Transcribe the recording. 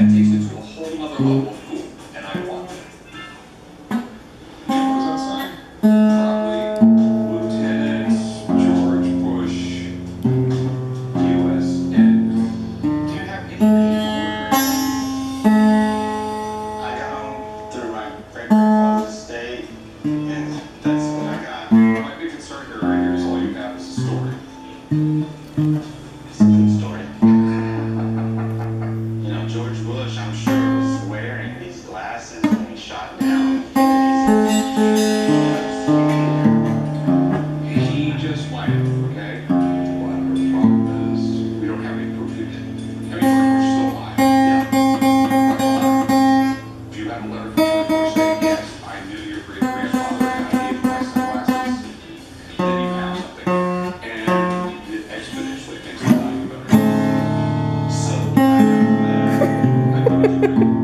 that takes it to a whole other level. Just might okay? But problem is, we don't have any mean, we're still alive. Yeah. Do you have a letter from saying, yes, I your great grandfather my sunglasses? Then you have something, and it exponentially I, pretty